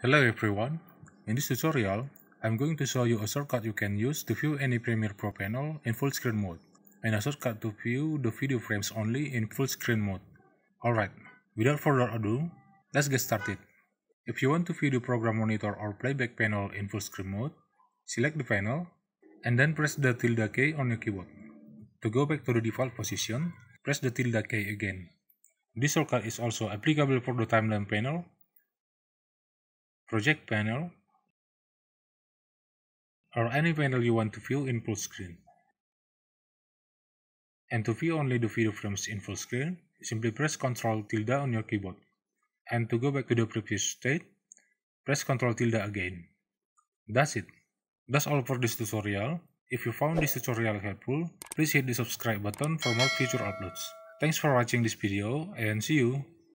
Hello everyone, in this tutorial, I'm going to show you a shortcut you can use to view any Premiere Pro panel in full screen mode, and a shortcut to view the video frames only in full screen mode. Alright, without further ado, let's get started. If you want to view the program monitor or playback panel in full screen mode, select the panel, and then press the tilde key on your keyboard. To go back to the default position, press the tilde key again. This shortcut is also applicable for the timeline panel project panel, or any panel you want to view in full screen. And to view only the video frames in full screen, simply press Ctrl tilde on your keyboard. And to go back to the previous state, press Ctrl tilde again. That's it. That's all for this tutorial. If you found this tutorial helpful, please hit the subscribe button for more future uploads. Thanks for watching this video and see you